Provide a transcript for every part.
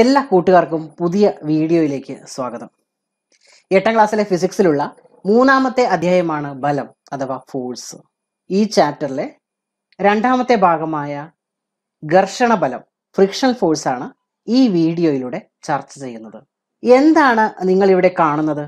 എല്ലാ കൂട്ടുകാർക്കും പുതിയ വീഡിയോയിലേക്ക് സ്വാഗതം. എട്ടാം ക്ലാസ്സിലെ ഫിസിക്സിലുള്ള മൂന്നാമത്തെ അധ്യായമാണ് ബലം അഥവാ ഫോഴ്സ്. ഈ ചാപ്റ്ററിലെ രണ്ടാമത്തെ ഭാഗമായ ഘർഷണ ബലം ഫ്രിക്ഷണൽ ഫോഴ്സ് ആണ് ഈ വീഡിയോയിലൂടെ ചർച്ച ചെയ്യുന്നത്. എന്താണ് നിങ്ങൾ ഇവിടെ കാണുന്നത്?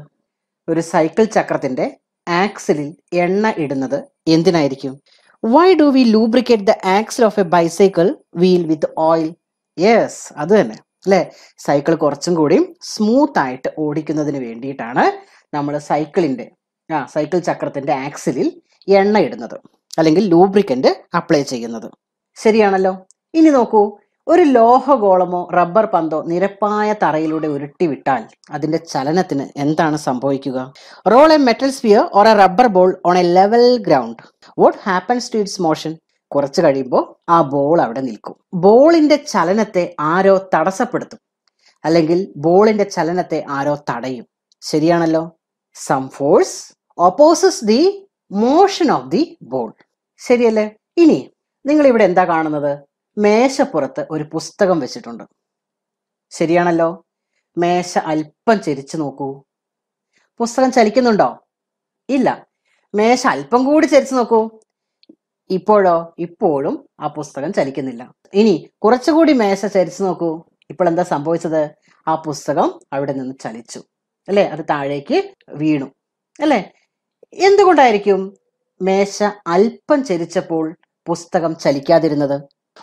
ഒരു സൈക്കിൾ ചക്രത്തിന്റെ ആക്സിലിൽ എണ്ണ ഇടുന്നത് എന്തിനായിരിക്കും? Why do we lubricate the axle of a bicycle wheel with oil yes അത് തന്നെ. അല്ലെ? സൈക്കിൾ കുറച്ചും കൂടി സ്മൂത്ത് ആയിട്ട് ഓടിക്കുന്നതിന് വേണ്ടിയിട്ടാണ് നമ്മൾ സൈക്കിളിന്റെ ആ സൈക്കിൾ ചക്രത്തിന്റെ ആക്സിലിൽ എണ്ണ ഇടുന്നത് അല്ലെങ്കിൽ ലൂബ്രിക്കന്റ് അപ്ലൈ ചെയ്യുന്നത്. ശരിയാണല്ലോ? ഇനി നോക്കൂ ഒരു ലോഹഗോളമോ റബ്ബർ പന്തോ നിരപ്പായ തറയിലൂടെ ഉരുട്ടി വിട്ടാൽ അതിന്റെ ചലനത്തിന് എന്താണ് സംഭവിക്കുക? Roll a metal sphere or a rubber ball on a level ground what happens to its motion കുറച്ച് കഴിയുമ്പോൾ ആ ബോൾ അവിടെ നിൽക്കും. ബോളിന്റെ ചലനത്തെ ആരോ തടസ്സപ്പെടുത്തും. അല്ലെങ്കിൽ ബോളിന്റെ ചലനത്തെ ആരോ തടയും. ശരിയാണല്ലോ? Some force opposes the motion of the ball ശരിയല്ലേ? ഇനി നിങ്ങൾ ഇവിടെ എന്താ കാണുന്നത്? മേശപ്പുറത്ത് ഒരു പുസ്തകം വെച്ചിട്ടുണ്ട്. ശരിയാണല്ലോ? മേശ അല്പം ചരിച്ചു നോക്കൂ. പുസ്തകം ചലിക്കുന്നുണ്ടോ? ഇല്ല. മേശ അല്പം കൂടി ചരിച്ചു നോക്കൂ. ഇപ്പോഴോ? ഇപ്പോഴും ആ പുസ്തകം ചലിക്കുന്നില്ല. ഇനി കുറച്ചുകൂടി മേശ ചരിച്ചു നോക്കൂ. ഇപ്പോൾ എന്താ സംഭവിച്ചത്? ആ പുസ്തകം അവിടെ നിന്ന് ചലിച്ചു. അല്ലെ? അത് താഴേക്ക് വീണു. അല്ലെ? എന്തുകൊണ്ടായിരിക്കും മേശ അല്പം ചരിച്ചപ്പോൾ പുസ്തകം ചലിക്കാതിരുന്നത്?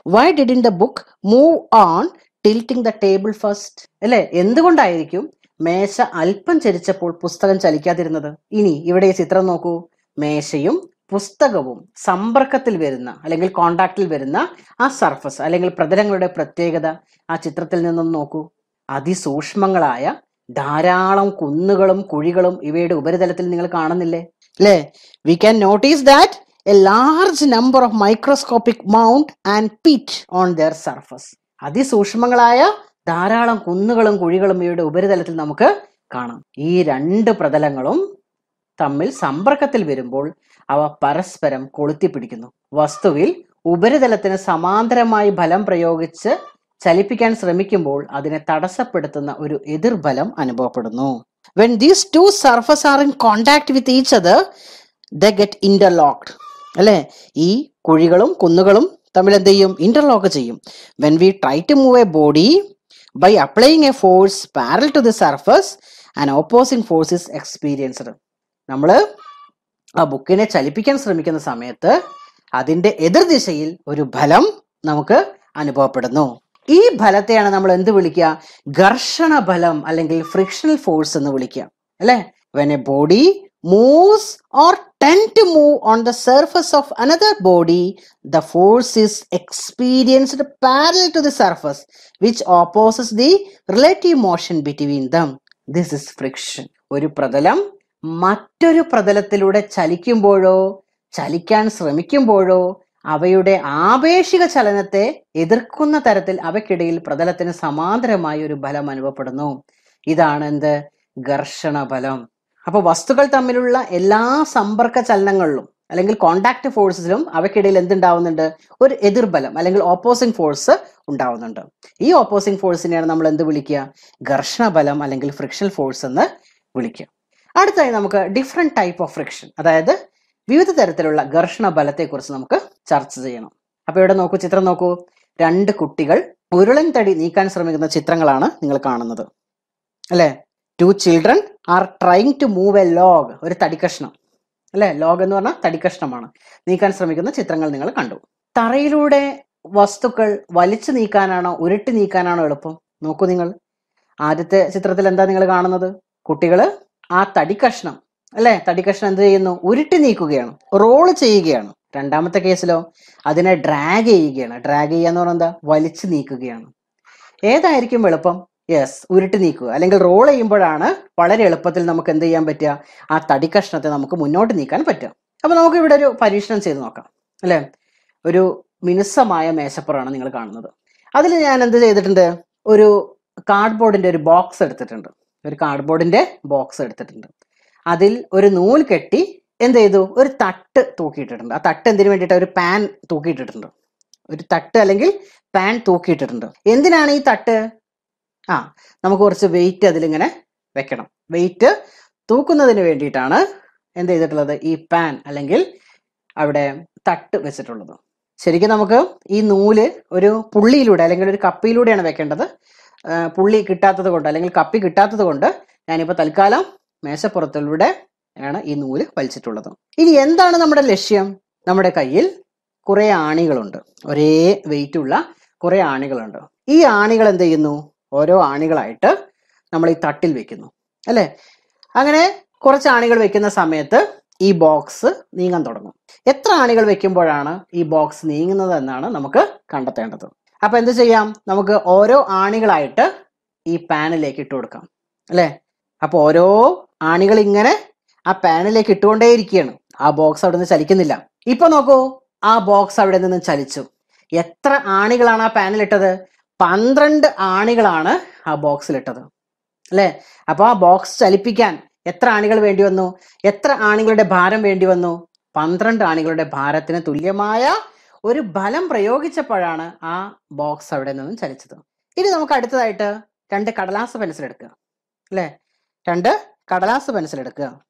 Why didn't the book move on tilting the table first അല്ലെ? എന്തുകൊണ്ടായിരിക്കും മേശ അല്പം ചരിച്ചപ്പോൾ പുസ്തകം ചലിക്കാതിരുന്നത്? ഇനി ഇവിടെ ഈ ചിത്രം നോക്കൂ. മേശയും പുസ്തകവും സമ്പർക്കത്തിൽ വരുന്ന അല്ലെങ്കിൽ കോണ്ടാക്റ്റിൽ വരുന്ന ആ സർഫസ് അല്ലെങ്കിൽ പ്രതലങ്ങളുടെ പ്രത്യേകത ആ ചിത്രത്തിൽ നിന്നും നോക്കൂ. അതിസൂക്ഷ്മങ്ങളായ ധാരാളം കുന്നുകളും കുഴികളും ഇവയുടെ ഉപരിതലത്തിൽ നിങ്ങൾ കാണുന്നില്ലേ? അല്ലേ? We can notice that a large number of microscopic mount and pit on their surface അതിസൂക്ഷ്മങ്ങളായ ധാരാളം കുന്നുകളും കുഴികളും ഇവയുടെ ഉപരിതലത്തിൽ നമുക്ക് കാണാം. ഈ രണ്ട് പ്രതലങ്ങളും തമ്മിൽ സമ്പർക്കത്തിൽ വരുമ്പോൾ അവ പരസ്പരം കൊളുത്തിപ്പിടിക്കുന്നു. വസ്തുവിൽ ഉപരിതലത്തിന് സമാന്തരമായി ബലം പ്രയോഗിച്ച് ചലിപ്പിക്കാൻ ശ്രമിക്കുമ്പോൾ അതിനെ തടസ്സപ്പെടുത്തുന്ന ഒരു എതിർബലം അനുഭവപ്പെടുന്നു. When these two surface are in contact with each other they get interlocked അല്ലെ? ഈ കുഴികളും കുന്നുകളും തമ്മിൽ എന്ത് ചെയ്യും? ഇന്റർലോക്ക് ചെയ്യും. When we try to move a body by applying a force parallel to the surface and opposing force is experienced നമ്മൾ ആ ബുക്കിനെ ചലിപ്പിക്കാൻ ശ്രമിക്കുന്ന സമയത്ത് അതിന്റെ എതിർദിശയിൽ ഒരു ഫലം നമുക്ക് അനുഭവപ്പെടുന്നു. ഈ ഫലത്തെയാണ് നമ്മൾ എന്ത് വിളിക്കുക? ഘർഷണ ഫലം അല്ലെങ്കിൽ ഫ്രിക്ഷണൽ ഫോഴ്സ് എന്ന് വിളിക്കുക. അല്ലെ? When a body moves or tend to move on the surface of another body the force is experienced parallel to the surface which opposes the relative motion between them this is friction ഒരു പ്രതലം മറ്റൊരു പ്രതലത്തിലൂടെ ചലിക്കുമ്പോഴോ ചലിക്കാൻ ശ്രമിക്കുമ്പോഴോ അവയുടെ ആപേക്ഷിക ചലനത്തെ എതിർക്കുന്ന തരത്തിൽ അവയ്ക്കിടയിൽ പ്രതലത്തിന് സമാന്തരമായ ഒരു ബലം അനുഭവപ്പെടുന്നു. ഇതാണ് എന്ത്? ഘർഷണ ബലം. അപ്പൊ വസ്തുക്കൾ തമ്മിലുള്ള എല്ലാ സമ്പർക്ക ചലനങ്ങളിലും അല്ലെങ്കിൽ കോണ്ടാക്ട് ഫോഴ്സിലും അവയ്ക്കിടയിൽ എന്തുണ്ടാവുന്നുണ്ട്? ഒരു എതിർബലം അല്ലെങ്കിൽ ഓപ്പോസിംഗ് ഫോഴ്സ് ഉണ്ടാവുന്നുണ്ട്. ഈ ഓപ്പോസിംഗ് ഫോഴ്സിനെയാണ് നമ്മൾ എന്ത് വിളിക്കുക? ഘർഷണ ബലം അല്ലെങ്കിൽ ഫ്രിക്ഷൻ ഫോഴ്സ് എന്ന് വിളിക്കുക. അടുത്തായി നമുക്ക് ഡിഫറെന്റ് ടൈപ്പ് ഓഫ് ഫ്രിക്ഷൻ അതായത് വിവിധ തരത്തിലുള്ള ഘർഷണ ബലത്തെക്കുറിച്ച് നമുക്ക് ചർച്ച ചെയ്യണം. അപ്പോൾ ഇവിടെ നോക്കൂ ചിത്രം നോക്കൂ. രണ്ട് കുട്ടികൾ ഉരുളൻ തടി നീക്കാൻ ശ്രമിക്കുന്ന ചിത്രങ്ങളാണ് നിങ്ങൾ കാണുന്നത്. അല്ലേ? Two children are trying to move a log ഒരു തടിക്കഷ്ണം. അല്ലേ? ലോഗ് എന്ന് പറഞ്ഞാൽ തടിക്കഷ്ണമാണ്. നീക്കാൻ ശ്രമിക്കുന്ന ചിത്രങ്ങൾ നിങ്ങൾ കണ്ടു. തറയിലൂടെ വസ്തുക്കൾ വലിച്ചു നീക്കാനാണോ ഉരുട്ടി നീക്കാനാണോ എളുപ്പം? നോക്കൂ നിങ്ങൾ. ആദ്യത്തെ ചിത്രത്തിൽ എന്താ നിങ്ങൾ കാണുന്നത്? കുട്ടികൾ ആ കഷ്ണം അല്ലെ? കഷ്ണം എന്ത് ചെയ്യുന്നു? ഉരുട്ടി നീക്കുകയാണ്. റോൾ ചെയ്യുകയാണ്. രണ്ടാമത്തെ കേസിലോ അതിനെ ഡ്രാഗ് ചെയ്യുകയാണ്. ഡ്രാഗ് ചെയ്യുക എന്ന് പറഞ്ഞാൽ എന്താ? വലിച്ചു നീക്കുകയാണ്. ഏതായിരിക്കും എളുപ്പം? യെസ് ഉരുട്ടി നീക്കുക. അല്ലെങ്കിൽ റോൾ ചെയ്യുമ്പോഴാണ് വളരെ എളുപ്പത്തിൽ നമുക്ക് എന്ത് ചെയ്യാൻ പറ്റുക? ആ തടിക്കഷ്ണത്തെ നമുക്ക് മുന്നോട്ട് നീക്കാൻ പറ്റുക. അപ്പൊ നമുക്ക് ഇവിടെ ഒരു പരീക്ഷണം ചെയ്ത് നോക്കാം. അല്ലെ? ഒരു മിനുസമായ മേശപ്പുറമാണ് നിങ്ങൾ കാണുന്നത്. അതിൽ ഞാൻ എന്ത് ചെയ്തിട്ടുണ്ട്? ഒരു കാർഡ്ബോർഡിന്റെ ഒരു ബോക്സ് എടുത്തിട്ടുണ്ട്. ഒരു കാർഡ്ബോർഡിന്റെ ബോക്സ് എടുത്തിട്ടുണ്ട്. അതിൽ ഒരു നൂൽ കെട്ടി എന്ത് ചെയ്തു? ഒരു തട്ട് തൂക്കിയിട്ടിട്ടുണ്ട്. ആ തട്ട് എന്തിനു വേണ്ടിയിട്ട്? ഒരു പാൻ തൂക്കിയിട്ടിട്ടുണ്ട്. ഒരു തട്ട് അല്ലെങ്കിൽ പാൻ തൂക്കിയിട്ടിട്ടുണ്ട്. എന്തിനാണ് ഈ തട്ട്? ആ നമുക്ക് കുറച്ച് വെയിറ്റ് അതിലിങ്ങനെ വെക്കണം. വെയിറ്റ് തൂക്കുന്നതിന് വേണ്ടിയിട്ടാണ് എന്ത് ചെയ്തിട്ടുള്ളത്? ഈ പാൻ അല്ലെങ്കിൽ അവിടെ തട്ട് വെച്ചിട്ടുള്ളത്. ശരിക്കും നമുക്ക് ഈ നൂൽ ഒരു പുള്ളിയിലൂടെ അല്ലെങ്കിൽ ഒരു കപ്പിയിലൂടെയാണ് വെക്കേണ്ടത്. പുള്ളി കിട്ടാത്തത് കൊണ്ട് അല്ലെങ്കിൽ കപ്പി കിട്ടാത്തത് കൊണ്ട് ഞാനിപ്പോൾ തൽക്കാലം മേശപ്പുറത്തിലൂടെ ആണ് ഈ നൂൽ വലിച്ചിട്ടുള്ളത്. ഇനി എന്താണ് നമ്മുടെ ലക്ഷ്യം? നമ്മുടെ കയ്യിൽ കുറേ ആണികളുണ്ട്. ഒരേ വെയിറ്റ് ഉള്ള കുറേ ആണികളുണ്ട്. ഈ ആണികൾ എന്ത് ചെയ്യുന്നു? ഓരോ ആണികളായിട്ട് നമ്മൾ ഈ തട്ടിൽ വെക്കുന്നു. അല്ലേ? അങ്ങനെ കുറച്ച് ആണികൾ വെക്കുന്ന സമയത്ത് ഈ ബോക്സ് നീങ്ങാൻ തുടങ്ങും. എത്ര ആണികൾ വെക്കുമ്പോഴാണ് ഈ ബോക്സ് നീങ്ങുന്നത് എന്നാണ് നമുക്ക് കണ്ടെത്തേണ്ടത്. അപ്പൊ എന്ത് ചെയ്യാം? നമുക്ക് ഓരോ ആണികളായിട്ട് ഈ പാനിലേക്ക് ഇട്ട് കൊടുക്കാം. അല്ലെ? അപ്പൊ ഓരോ ആണികൾ ഇങ്ങനെ ആ പാനിലേക്ക് ഇട്ടുകൊണ്ടേയിരിക്കുകയാണ്. ആ ബോക്സ് അവിടെ നിന്ന് ചലിക്കുന്നില്ല. ഇപ്പൊ നോക്കൂ ആ ബോക്സ് അവിടെ നിന്ന് ചലിച്ചു. എത്ര ആണികളാണ് ആ പാനിൽ ഇട്ടത്? പന്ത്രണ്ട് ആണികളാണ് ആ ബോക്സിൽ ഇട്ടത്. അല്ലെ? അപ്പൊ ആ ബോക്സ് ചലിപ്പിക്കാൻ എത്ര ആണികൾ വേണ്ടി വന്നു? എത്ര ആണികളുടെ ഭാരം വേണ്ടി വന്നു? പന്ത്രണ്ട് ആണികളുടെ ഭാരത്തിന് തുല്യമായ ഒരു ബലം പ്രയോഗിച്ചപ്പോഴാണ് ആ ബോക്സ് അവിടെ നിന്നും ചലിച്ചത്. ഇനി നമുക്ക് അടുത്തതായിട്ട് രണ്ട് കടലാസ് പെൻസിൽ എടുക്കുക. അല്ലെ? രണ്ട് കടലാസ് പെൻസിൽ എടുക്കുക.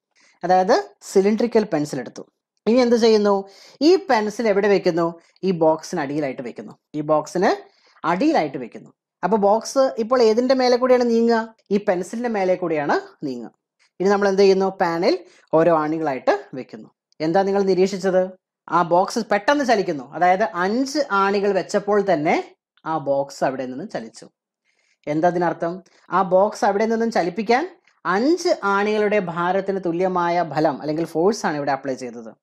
അതായത് സിലിണ്ട്രിക്കൽ പെൻസിൽ എടുത്തു. ഇനി എന്ത് ചെയ്യുന്നു? ഈ പെൻസിൽ എവിടെ വെക്കുന്നു? ഈ ബോക്സിന് അടിയിലായിട്ട് വെക്കുന്നു. ഈ ബോക്സിന് അടിയിലായിട്ട് വെക്കുന്നു. അപ്പൊ ബോക്സ് ഇപ്പോൾ ഏതിന്റെ മേലെ കൂടിയാണ് നീങ്ങുക? ഈ പെൻസിലിന്റെ മേലെ കൂടിയാണ് നീങ്ങുക. ഇനി നമ്മൾ എന്ത് ചെയ്യുന്നു? പാനിൽ ഓരോ ആണികളായിട്ട് വെക്കുന്നു. എന്താ നിങ്ങൾ നിരീക്ഷിച്ചത്? ആ ബോക്സ് പെട്ടെന്ന് ചലിക്കുന്നു. അതായത് അഞ്ച് ആണികൾ വെച്ചപ്പോൾ തന്നെ ആ ബോക്സ് അവിടെ നിന്നും ചലിച്ചു. എന്തതിനർത്ഥം ആ ബോക്സ് അവിടെ നിന്നും ചലിപ്പിക്കാൻ അഞ്ച് ആണികളുടെ ഭാരത്തിന് തുല്യമായ ഫലം അല്ലെങ്കിൽ ഫോഴ്സ് ആണ് ഇവിടെ അപ്ലൈ ചെയ്തത്.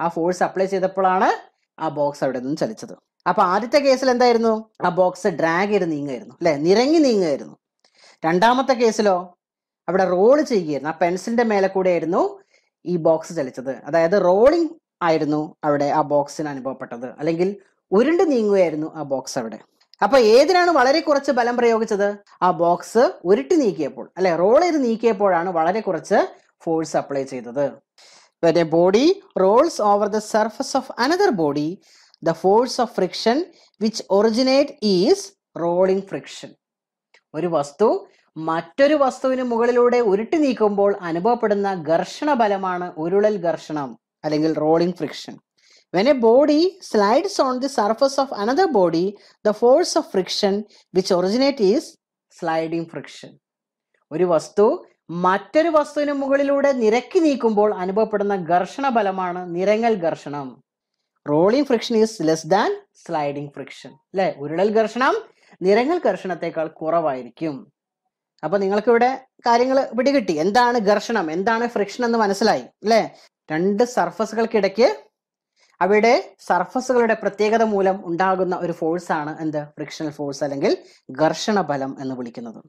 ആ ഫോഴ്സ് അപ്ലൈ ചെയ്തപ്പോഴാണ് ആ ബോക്സ് അവിടെ നിന്നും ചലിച്ചത്. അപ്പൊ ആദ്യത്തെ കേസിൽ എന്തായിരുന്നു? ആ ബോക്സ് ഡ്രാഗ് ചെയ്ത് നീങ്ങായിരുന്നു അല്ലെ? നിരങ്ങി നീങ്ങായിരുന്നു രണ്ടാമത്തെ കേസിലോ അവിടെ റോൾ ചെയ്യുകയായിരുന്നു. ആ പെൻസിലിന്റെ മേലെ കൂടെ ആയിരുന്നു ഈ ബോക്സ് ചലിച്ചത്. അതായത് റോളിംഗ് ആയിരുന്നു അവിടെ ആ ബോക്സിന് അനുഭവപ്പെട്ടത്. അല്ലെങ്കിൽ ഉരുണ്ട് നീങ്ങുകയായിരുന്നു ആ ബോക്സ് അവിടെ. അപ്പൊ ഏതിനാണ് വളരെ കുറച്ച് ബലം പ്രയോഗിച്ചത്? ആ ബോക്സ് ഉരുട്ടി നീക്കിയപ്പോൾ അല്ലെ? റോൾ ചെയ്ത് നീക്കിയപ്പോഴാണ് വളരെ കുറച്ച് ഫോഴ്സ് അപ്ലൈ ചെയ്തത്. Body rolls over the surface of another body. The force of friction which originate is rolling friction. ഒരു വസ്തു മറ്റൊരു വസ്തുവിന് മുകളിലൂടെ ഉരുട്ടി നീക്കുമ്പോൾ അനുഭവപ്പെടുന്ന ഘർഷണ ബലമാണ് ഉരുളൽ ഘർഷണം. അല്ലെങ്കിൽ rolling friction when a body slides on the surface of another body the force of friction which originate is sliding friction ഒരു വസ്തു മറ്റൊരു വസ്തുവിന് മുകളിലൂടെ നിരക്കി നീക്കുമ്പോൾ അനുഭവപ്പെടുന്ന ഘർഷണ ബലമാണ് നിരങ്ങൽ ഘർഷണം. Rolling friction is less than sliding friction അല്ലെ? ഉരുളൽ ഘർഷണം നിരങ്ങൽ ഘർഷണത്തെക്കാൾ കുറവായിരിക്കും. അപ്പൊ നിങ്ങൾക്ക് ഇവിടെ കാര്യങ്ങൾ പിടികിട്ടി. എന്താണ് ഘർഷണം? എന്താണ് ഫ്രിക്ഷൻ എന്ന് മനസ്സിലായി? അല്ലെ? രണ്ട് സർഫസുകൾക്കിടയ്ക്ക് അവിടെ സർഫസുകളുടെ പ്രത്യേകത മൂലം ഉണ്ടാകുന്ന ഒരു ഫോഴ്സ് ആണ് എന്ത്? ഫ്രിക്ഷണൽ ഫോഴ്സ് അല്ലെങ്കിൽ ഘർഷണ ബലം എന്ന് വിളിക്കുന്നത്.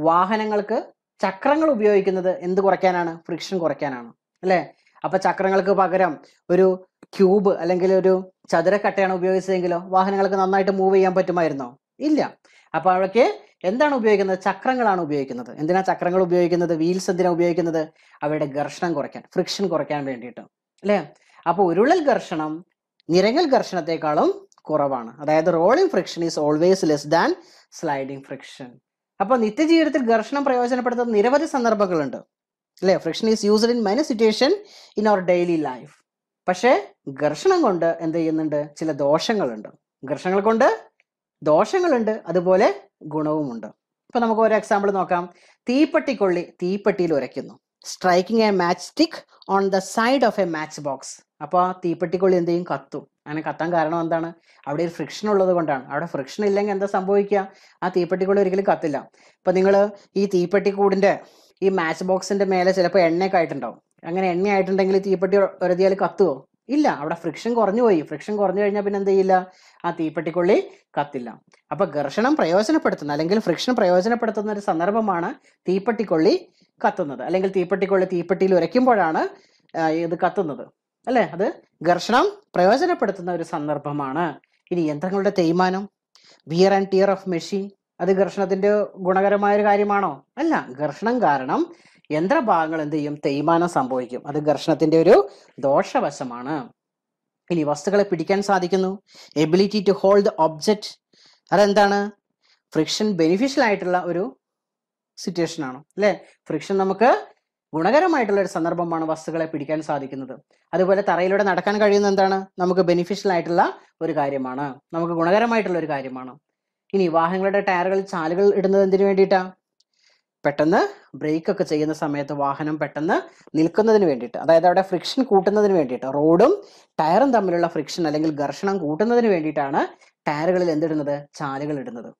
വാഹനങ്ങൾക്ക് ചക്രങ്ങൾ ഉപയോഗിക്കുന്നത് എന്ത് കുറയ്ക്കാനാണ്? ഫ്രിക്ഷൻ കുറയ്ക്കാനാണ്. അല്ലെ? അപ്പൊ ചക്രങ്ങൾക്ക് പകരം ഒരു ക്യൂബ് അല്ലെങ്കിൽ ഒരു ചതുരക്കട്ടയാണ് ഉപയോഗിച്ചതെങ്കിലോ വാഹനങ്ങൾക്ക് നന്നായിട്ട് മൂവ് ചെയ്യാൻ പറ്റുമായിരുന്നോ? ഇല്ല. അപ്പൊ അവയ്ക്ക് എന്താണ് ഉപയോഗിക്കുന്നത്? ചക്രങ്ങളാണ് ഉപയോഗിക്കുന്നത്. എന്തിനാ ചക്രങ്ങൾ ഉപയോഗിക്കുന്നത്? വീൽസ് എന്തിനാ ഉപയോഗിക്കുന്നത്? അവയുടെ ഘർഷണം കുറയ്ക്കാൻ ഫ്രിക്ഷൻ കുറയ്ക്കാൻ വേണ്ടിയിട്ട്. അല്ലേ? അപ്പോൾ ഉരുളൽ ഘർഷണം നിരങ്ങൽ ഘർഷണത്തെക്കാളും കുറവാണ്. അതായത് rolling friction is always less than sliding friction അപ്പോൾ നിത്യജീവിതത്തിൽ ഘർഷണം പ്രയോജനപ്പെടുത്തുന്ന നിരവധി സന്ദർഭങ്ങളുണ്ട്. അല്ലേ? Friction is used in many situation in our daily life പക്ഷേ ഘർഷണം കൊണ്ട് എന്ത് ചെയ്യുന്നുണ്ട്? ചില ദോഷങ്ങളുണ്ട്. ഘർഷണങ്ങൾ കൊണ്ട് ദോഷങ്ങളുണ്ട് അതുപോലെ ഗുണവുമുണ്ട്. ഇപ്പൊ നമുക്ക് ഒരു എക്സാമ്പിൾ നോക്കാം. തീപ്പെട്ടിക്കൊള്ളി തീപ്പെട്ടിയിൽ ഉരയ്ക്കുന്നു. Striking a match stick on the side of a match box അപ്പോൾ ആ തീപ്പെട്ടിക്കൊള്ളി എന്ത് ചെയ്യും? കത്തും. അങ്ങനെ കത്താൻ കാരണം എന്താണ്? അവിടെ ഒരു ഫ്രിക്ഷൻ ഉള്ളത് കൊണ്ടാണ്. അവിടെ ഫ്രിക്ഷൻ ഇല്ലെങ്കിൽ എന്താ സംഭവിക്കുക? ആ തീപ്പെട്ടിക്കൊള്ളി ഒരിക്കലും കത്തില്ല. ഇപ്പൊ നിങ്ങൾ ഈ തീപ്പെട്ടിക്കൂടിന്റെ ഈ മാച്ച് ബോക്സിന്റെ മേലെ ചിലപ്പോൾ എണ്ണയൊക്കെ ആയിട്ടുണ്ടാവും. അങ്ങനെ എണ്ണ ആയിട്ടുണ്ടെങ്കിൽ തീപ്പെട്ടി ഒരതിയാൽ കത്തുവോ? ഇല്ല അവിടെ ഫ്രിക്ഷൻ കുറഞ്ഞു പോയി. ഫ്രിക്ഷൻ കുറഞ്ഞു കഴിഞ്ഞാൽ പിന്നെ എന്ത് ചെയ്യില്ല? ആ തീപ്പെട്ടിക്കുള്ളി കത്തില്ല. അപ്പൊ ഘർഷണം പ്രയോജനപ്പെടുത്തുന്ന അല്ലെങ്കിൽ ഫ്രിക്ഷൻ പ്രയോജനപ്പെടുത്തുന്ന ഒരു സന്ദർഭമാണ് തീപ്പെട്ടിക്കൊള്ളി കത്തുന്നത്. അല്ലെങ്കിൽ തീപ്പെട്ടിക്കൊള്ളി തീപ്പെട്ടിയിൽ ഉരയ്ക്കുമ്പോഴാണ് ഇത് കത്തുന്നത്. അല്ലെ? അത് ഘർഷണം പ്രയോജനപ്പെടുത്തുന്ന ഒരു സന്ദർഭമാണ്. ഇനി യന്ത്രങ്ങളുടെ തേയ്മാനം wear and tear of machine അത് ഘർഷണത്തിന്റെ ഗുണകരമായ ഒരു കാര്യമാണോ? അല്ല ഘർഷണം കാരണം യന്ത്രഭാഗങ്ങൾ എന്ത് ചെയ്യും? തേയ്മാനം സംഭവിക്കും. അത് ഘർഷണത്തിന്റെ ഒരു ദോഷവശമാണ്. ഇനി വസ്തുക്കളെ പിടിക്കാൻ സാധിക്കുന്നു. Ability to hold the object അതെന്താണ്? ഫ്രിക്ഷൻ ബെനിഫിഷ്യൽ ആയിട്ടുള്ള ഒരു സിറ്റുവേഷൻ ആണ്. അല്ലെ? ഫ്രിക്ഷൻ നമുക്ക് ഗുണകരമായിട്ടുള്ള ഒരു സന്ദർഭമാണ് വസ്തുക്കളെ പിടിക്കാൻ സാധിക്കുന്നത്. അതുപോലെ തറയിലൂടെ നടക്കാൻ കഴിയുന്ന എന്താണ്? നമുക്ക് ബെനിഫിഷ്യൽ ആയിട്ടുള്ള ഒരു കാര്യമാണ്. നമുക്ക് ഗുണകരമായിട്ടുള്ള ഒരു കാര്യമാണ്. ഇനി വാഹനങ്ങളുടെ ടയറുകളിൽ ചാലുകൾ ഇടുന്നത് എന്തിനു വേണ്ടിയിട്ടാ? പെട്ടെന്ന് ബ്രേക്ക് ഒക്കെ ചെയ്യുന്ന സമയത്ത് വാഹനം പെട്ടെന്ന് നിൽക്കുന്നതിന് വേണ്ടിയിട്ട് അതായത് അവിടെ ഫ്രിക്ഷൻ കൂട്ടുന്നതിന് വേണ്ടിയിട്ട് റോഡും ടയറും തമ്മിലുള്ള ഫ്രിക്ഷൻ അല്ലെങ്കിൽ ഘർഷണം കൂട്ടുന്നതിന് വേണ്ടിയിട്ടാണ് ടയറുകളിൽ എന്തിടുന്നത്? ചാലുകൾ ഇടുന്നത്.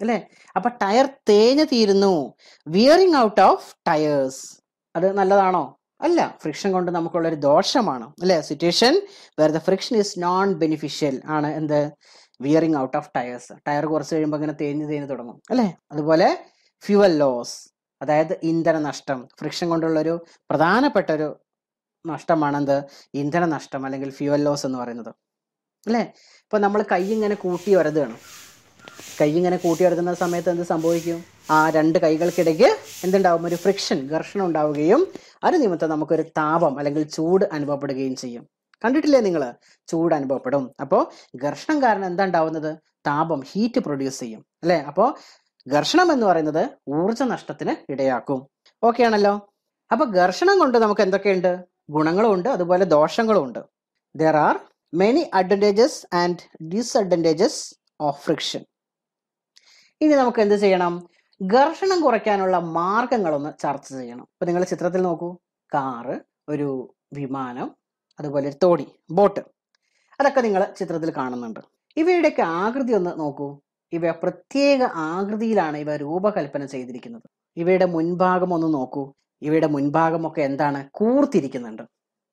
അല്ലേ? അപ്പൊ ടയർ തേഞ്ഞു തീരുന്നു. വിയറിങ് ഔട്ട് ഓഫ് ടയേഴ്സ് അത് നല്ലതാണോ? അല്ല. ഫ്രിക്ഷൻ കൊണ്ട് നമുക്കുള്ള ഒരു ദോഷമാണ്. അല്ലെ? Situation where the friction is non beneficial ആണ് എന്ത്? Wearing out of tyres tyre കുറച്ച് കഴിയുമ്പോൾ ഇങ്ങനെ തേഞ്ഞ് തേഞ്ഞ് തുടങ്ങും. അല്ലേ? അതുപോലെ ഫ്യുവൽ ലോസ് അതായത് ഇന്ധന നഷ്ടം ഫ്രിക്ഷൻ കൊണ്ടുള്ളൊരു പ്രധാനപ്പെട്ട ഒരു നഷ്ടമാണെന്ത്? ഇന്ധന നഷ്ടം അല്ലെങ്കിൽ ഫ്യുവൽ ലോസ് എന്ന് പറയുന്നത്. അല്ലേ? ഇപ്പൊ നമ്മൾ കൈ ഇങ്ങനെ കൂട്ടി വരതുകയാണ് കൈ ഇങ്ങനെ കൂട്ടി വരതുന്ന സമയത്ത് എന്ത് സംഭവിക്കും? ആ രണ്ട് കൈകൾക്കിടയ്ക്ക് എന്തുണ്ടാവും? ഒരു ഫ്രിക്ഷൻ ഘർഷണം ഉണ്ടാവുകയും അത് നിമിത്തം നമുക്കൊരു താപം അല്ലെങ്കിൽ ചൂട് അനുഭവപ്പെടുകയും ചെയ്യും. കണ്ടിട്ടില്ലേ നിങ്ങൾ ചൂട് അനുഭവപ്പെടും. അപ്പോൾ ഘർഷണം കാരണം എന്താ ഉണ്ടാവുന്നത്? താപം ഹീറ്റ് പ്രൊഡ്യൂസ് ചെയ്യും. അല്ലേ? അപ്പോൾ ഘർഷണം എന്ന് പറയുന്നത് ഊർജ നഷ്ടത്തിന് ഇടയാക്കും. ഓക്കെ ആണല്ലോ? അപ്പൊ ഘർഷണം കൊണ്ട് നമുക്ക് എന്തൊക്കെയുണ്ട്? ഗുണങ്ങളും ഉണ്ട് അതുപോലെ ദോഷങ്ങളും ഉണ്ട്. There are many advantages and disadvantages of friction ഇനി നമുക്ക് എന്ത് ചെയ്യണം? ഘർഷണം കുറയ്ക്കാനുള്ള മാർഗങ്ങളൊന്ന് ചർച്ച ചെയ്യണം. ഇപ്പൊ നിങ്ങൾ ചിത്രത്തിൽ നോക്കൂ. കാറ് ഒരു വിമാനം അതുപോലെ ഒരു തോണി ബോട്ട്. അതൊക്കെ നിങ്ങൾ ചിത്രത്തിൽ കാണുന്നുണ്ട്. ഇവയുടെയൊക്കെ ആകൃതി ഒന്ന് നോക്കൂ. ഇവ പ്രത്യേക ആകൃതിയിലാണ് ഇവ രൂപകൽപ്പന ചെയ്തിരിക്കുന്നത്. ഇവയുടെ മുൻഭാഗം ഒന്ന് നോക്കൂ. ഇവയുടെ മുൻഭാഗമൊക്കെ എന്താണ്? കൂർത്തിരിക്കുന്നുണ്ട്.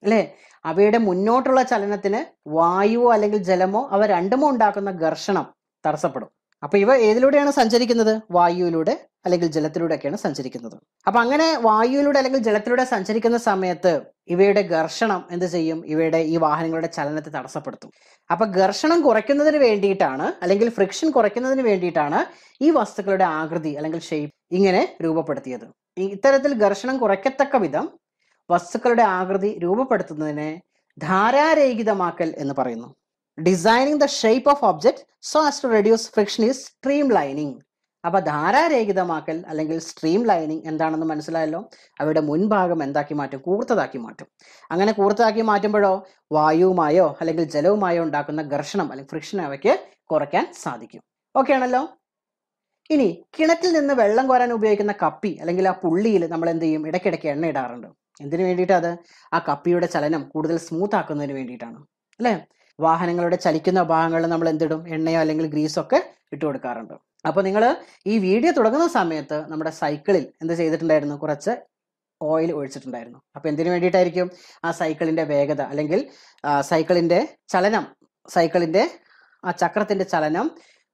അല്ലേ? അവയുടെ മുന്നോട്ടുള്ള ചലനത്തിന് വായുവോ അല്ലെങ്കിൽ ജലമോ അവ രണ്ടുമോ ഉണ്ടാക്കുന്ന ഘർഷണം തടസ്സപ്പെടും. അപ്പൊ ഇവ ഏതിലൂടെയാണ് സഞ്ചരിക്കുന്നത്? വായുവിലൂടെ അല്ലെങ്കിൽ ജലത്തിലൂടെയൊക്കെയാണ് സഞ്ചരിക്കുന്നത്. അപ്പൊ അങ്ങനെ വായുവിലൂടെ അല്ലെങ്കിൽ ജലത്തിലൂടെ സഞ്ചരിക്കുന്ന സമയത്ത് ഇവയുടെ ഘർഷണം എന്ത് ചെയ്യും? ഇവയുടെ ഈ വാഹനങ്ങളുടെ ചലനത്തെ തടസ്സപ്പെടുത്തും. അപ്പൊ ഘർഷണം കുറയ്ക്കുന്നതിന് വേണ്ടിയിട്ടാണ് അല്ലെങ്കിൽ ഫ്രിക്ഷൻ കുറയ്ക്കുന്നതിന് വേണ്ടിയിട്ടാണ് ഈ വസ്തുക്കളുടെ ആകൃതി അല്ലെങ്കിൽ ഷേപ്പ് ഇങ്ങനെ രൂപപ്പെടുത്തിയത്. ഇത്തരത്തിൽ ഘർഷണം കുറയ്ക്കത്തക്ക വിധം വസ്തുക്കളുടെ ആകൃതി രൂപപ്പെടുത്തുന്നതിനെ ധാരാരഹിതമാക്കൽ എന്ന് പറയുന്നു. Designing the shape of object so as to reduce friction is streamlining അപ്പൊ ധാരാരഹിതമാക്കൽ അല്ലെങ്കിൽ സ്ട്രീം ലൈനിങ് എന്താണെന്ന് മനസ്സിലായല്ലോ? അവയുടെ മുൻഭാഗം എന്താക്കി മാറ്റും? കൂർത്തതാക്കി മാറ്റും. അങ്ങനെ കൂർത്തതാക്കി മാറ്റുമ്പോഴോ വായുവുമായോ അല്ലെങ്കിൽ ജലവുമായോ ഉണ്ടാക്കുന്ന ഘർഷണം അല്ലെങ്കിൽ ഫ്രിക്ഷൻ അവയ്ക്ക് കുറയ്ക്കാൻ സാധിക്കും. ഓക്കെ ആണല്ലോ? ഇനി കിണറ്റിൽ നിന്ന് വെള്ളം കോരാൻ ഉപയോഗിക്കുന്ന കപ്പി അല്ലെങ്കിൽ ആ പുള്ളിയിൽ നമ്മൾ എന്ത് ചെയ്യും? ഇടയ്ക്കിടയ്ക്ക് എണ്ണ ഇടാറുണ്ട്. എന്തിനു വേണ്ടിയിട്ടത് അത്? ആ കപ്പിയുടെ ചലനം കൂടുതൽ സ്മൂത്ത് ആക്കുന്നതിന് വേണ്ടിയിട്ടാണ്. അല്ലേ? വാഹനങ്ങളുടെ ചലിക്കുന്ന ഭാഗങ്ങളിൽ നമ്മൾ എന്തിടും എണ്ണയോ അല്ലെങ്കിൽ ഗ്രീസോ ഒക്കെ ഇട്ട് കൊടുക്കാറുണ്ട്. അപ്പോൾ നിങ്ങൾ ഈ വീഡിയോ തുടങ്ങുന്ന സമയത്ത് നമ്മുടെ സൈക്കിളിൽ എന്ത് ചെയ്തിട്ടുണ്ടായിരുന്നു? കുറച്ച് ഓയിൽ ഒഴിച്ചിട്ടുണ്ടായിരുന്നു. അപ്പൊ എന്തിനു വേണ്ടിയിട്ടായിരിക്കും? ആ സൈക്കിളിന്റെ വേഗത അല്ലെങ്കിൽ സൈക്കിളിന്റെ ചലനം സൈക്കിളിന്റെ ആ ചക്രത്തിന്റെ ചലനം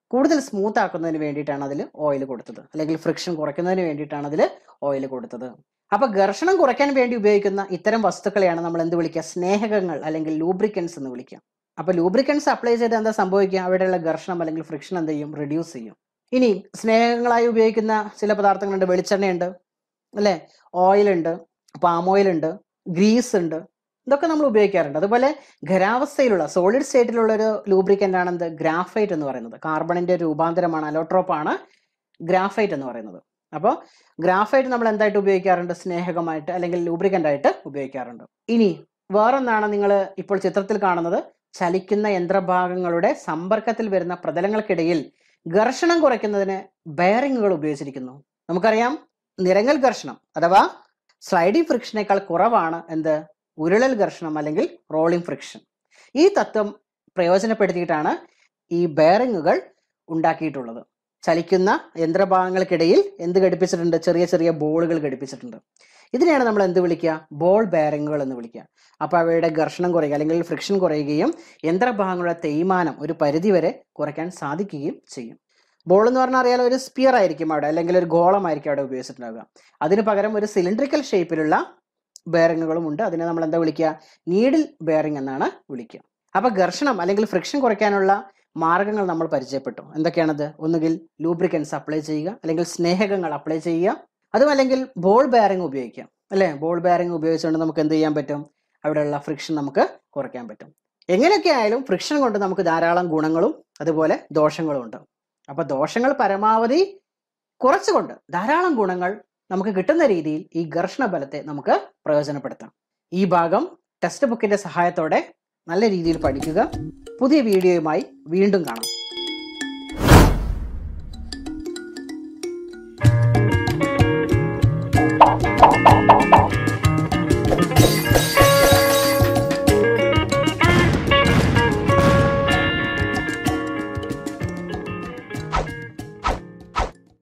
കൂടുതൽ സ്മൂത്ത് ആക്കുന്നതിന് വേണ്ടിയിട്ടാണ് അതിൽ ഓയിൽ കൊടുത്തത്. അല്ലെങ്കിൽ ഫ്രിക്ഷൻ കുറയ്ക്കുന്നതിന് വേണ്ടിയിട്ടാണ് അതിൽ ഓയിൽ കൊടുത്തത്. അപ്പൊ ഘർഷണം കുറയ്ക്കാൻ വേണ്ടി ഉപയോഗിക്കുന്ന ഇത്തരം വസ്തുക്കളെയാണ് നമ്മൾ എന്ത് വിളിക്കുക? സ്നേഹകങ്ങൾ അല്ലെങ്കിൽ ലൂബ്രിക്കൻസ് എന്ന് വിളിക്കുക. അപ്പൊ ലൂബ്രിക്കൻസ് അപ്ലൈ ചെയ്ത് എന്താ സംഭവിക്കുക? അവിടെയുള്ള ഘർഷണം അല്ലെങ്കിൽ ഫ്രിക്ഷൻ എന്ത് ചെയ്യും? റിഡ്യൂസ് ചെയ്യും. ഇനി സ്നേഹങ്ങളായി ഉപയോഗിക്കുന്ന ചില പദാർത്ഥങ്ങളുണ്ട്. വെളിച്ചെണ്ണയുണ്ട് അല്ലേ? ഓയിലുണ്ട് പാം ഓയിൽ ഉണ്ട് ഗ്രീസ് ഉണ്ട്. ഇതൊക്കെ നമ്മൾ ഉപയോഗിക്കാറുണ്ട്. അതുപോലെ ഖരാവസ്ഥയിലുള്ള സോളിഡ് സ്റ്റേറ്റിലുള്ള ഒരു ലൂബ്രിക്കന്റ് ആണ് എന്ത്? ഗ്രാഫൈറ്റ് എന്ന് പറയുന്നത്. കാർബണിന്റെ രൂപാന്തരമാണ് അലോട്രോപ്പ് ആണ് ഗ്രാഫൈറ്റ് എന്ന് പറയുന്നത്. അപ്പോൾ ഗ്രാഫൈറ്റ് നമ്മൾ എന്തായിട്ട് ഉപയോഗിക്കാറുണ്ട്? സ്നേഹകമായിട്ട് അല്ലെങ്കിൽ ലൂബ്രിക്കന്റ് ആയിട്ട് ഉപയോഗിക്കാറുണ്ട്. ഇനി വേറൊന്നാണ് നിങ്ങൾ ഇപ്പോൾ ചിത്രത്തിൽ കാണുന്നത്. ചലിക്കുന്ന യന്ത്രഭാഗങ്ങളുടെ സമ്പർക്കത്തിൽ വരുന്ന പ്രതലങ്ങൾക്കിടയിൽ ഘർഷണം കുറയ്ക്കുന്നതിന് ബെയറിങ്ങുകൾ ഉപയോഗിച്ചിരിക്കുന്നു. നമുക്കറിയാം നിരങ്ങൽ ഘർഷണം അഥവാ സ്ലൈഡിംഗ് ഫ്രിക്ഷനേക്കാൾ കുറവാണ് എന്ത്? ഉരുളൽ ഘർഷണം അല്ലെങ്കിൽ റോളിംഗ് ഫ്രിക്ഷൻ ഈ തത്വം പ്രയോജനപ്പെടുത്തിയിട്ടാണ് ഈ ബെയറിങ്ങുകൾ ഉണ്ടാക്കിയിട്ടുള്ളത്. ചലിക്കുന്ന യന്ത്രഭാഗങ്ങൾക്കിടയിൽ എന്ത് ഘടിപ്പിച്ചിട്ടുണ്ട്? ചെറിയ ചെറിയ ബോളുകൾ ഘടിപ്പിച്ചിട്ടുണ്ട്. ഇതിനെയാണ് നമ്മൾ എന്ത് വിളിക്കുക? ബോൾ ബെയറിങ്ങുകൾ എന്ന് വിളിക്കുക. അപ്പോൾ അവയുടെ ഘർഷണം കുറയുക അല്ലെങ്കിൽ ഫ്രിക്ഷൻ കുറയുകയും യന്ത്രഭാഗങ്ങളുടെ തേയ്മാനം ഒരു പരിധി വരെ കുറയ്ക്കാൻ സാധിക്കുകയും ചെയ്യും. ബോൾ എന്ന് പറഞ്ഞാൽ അറിയാലോ ഒരു സ്പിയർ ആയിരിക്കും അവിടെ അല്ലെങ്കിൽ ഒരു ഗോളമായിരിക്കും അവിടെ ഉപയോഗിച്ചിട്ടുണ്ടാവുക. അതിന് പകരം ഒരു സിലിണ്ടറിക്കൽ ഷേപ്പിലുള്ള ബെയറിങ്ങുകളും ഉണ്ട്. അതിനെ നമ്മൾ എന്താ വിളിക്കുക? നീഡിൽ ബെയറിംഗ് എന്നാണ് വിളിക്കുക. അപ്പൊ ഘർഷണം അല്ലെങ്കിൽ ഫ്രിക്ഷൻ കുറയ്ക്കാനുള്ള മാർഗങ്ങൾ നമ്മൾ പരിചയപ്പെട്ടു. എന്തൊക്കെയാണത്? ഒന്നുകിൽ ലൂബ്രിക്കൻസ് അപ്ലൈ ചെയ്യുക അല്ലെങ്കിൽ സ്നേഹകങ്ങൾ അപ്ലൈ ചെയ്യുക. അതുമല്ലെങ്കിൽ ബോൾ ബാരിങ് ഉപയോഗിക്കാം. അല്ലേ? ബോൾ ബാരിങ് ഉപയോഗിച്ചുകൊണ്ട് നമുക്ക് എന്ത് ചെയ്യാൻ പറ്റും? അവിടെയുള്ള ഫ്രിക്ഷൻ നമുക്ക് കുറയ്ക്കാൻ പറ്റും. എങ്ങനെയൊക്കെ ആയാലും ഫ്രിക്ഷൻ കൊണ്ട് നമുക്ക് ധാരാളം ഗുണങ്ങളും അതുപോലെ ദോഷങ്ങളും ഉണ്ട്. അപ്പൊ ദോഷങ്ങൾ പരമാവധി കുറച്ചുകൊണ്ട് ധാരാളം ഗുണങ്ങൾ നമുക്ക് കിട്ടുന്ന രീതിയിൽ ഈ ഘർഷണ ബലത്തെ നമുക്ക് പ്രയോജനപ്പെടുത്താം. ഈ ഭാഗം ടെക്സ്റ്റ് ബുക്കിന്റെ സഹായത്തോടെ നല്ല രീതിയിൽ പഠിക്കുക. പുതിയ വീഡിയോയുമായി വീണ്ടും കാണാം.